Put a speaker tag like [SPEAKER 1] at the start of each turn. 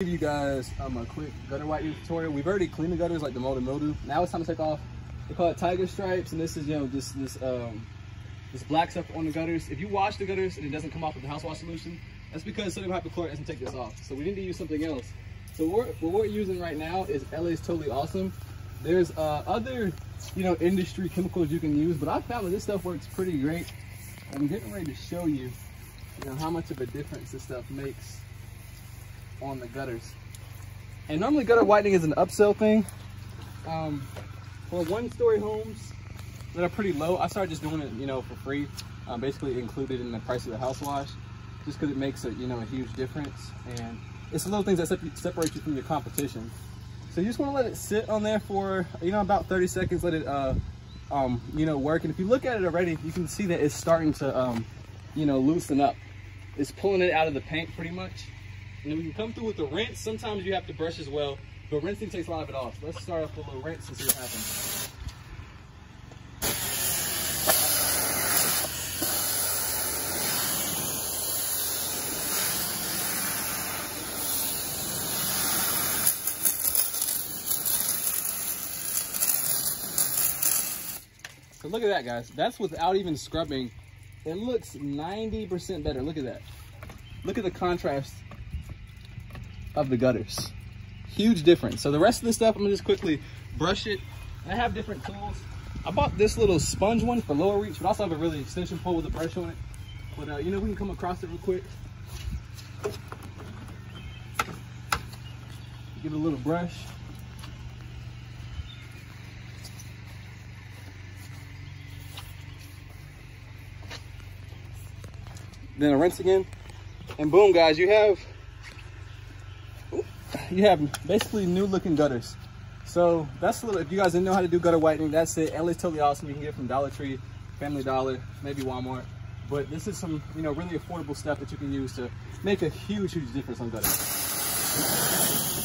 [SPEAKER 1] give you guys um, a quick gutter whitening tutorial. We've already cleaned the gutters like the mold and mildew. Now it's time to take off. They call it tiger stripes, and this is you know just this um, this black stuff on the gutters. If you wash the gutters and it doesn't come off with the house wash solution, that's because sodium hypochlorite doesn't take this off. So we need to use something else. So what we're, what we're using right now is LA's Totally Awesome. There's uh, other you know industry chemicals you can use, but I found that this stuff works pretty great. I'm getting ready to show you, you know, how much of a difference this stuff makes on the gutters. And normally gutter whitening is an upsell thing. Um, for one-story homes that are pretty low, I started just doing it, you know, for free. Um, basically included in the price of the house wash, just because it makes a, you know, a huge difference. And it's the little things that separate you from your competition. So you just want to let it sit on there for, you know, about 30 seconds. Let it, uh, um, you know, work. And if you look at it already, you can see that it's starting to, um, you know, loosen up. It's pulling it out of the paint pretty much. And we can come through with the rinse. Sometimes you have to brush as well, but rinsing takes a lot of it off. Let's start off with a little rinse and see what happens. So look at that, guys. That's without even scrubbing. It looks 90% better. Look at that. Look at the contrast of the gutters. Huge difference. So the rest of the stuff, I'm gonna just quickly brush it. I have different tools. I bought this little sponge one for lower reach, but also have a really extension pole with a brush on it. But uh, you know, we can come across it real quick. Give it a little brush. Then a rinse again. And boom, guys, you have you have basically new looking gutters. So that's a little, if you guys didn't know how to do gutter whitening, that's it. LA's totally awesome. You can get from Dollar Tree, Family Dollar, maybe Walmart. But this is some, you know, really affordable stuff that you can use to make a huge, huge difference on gutters.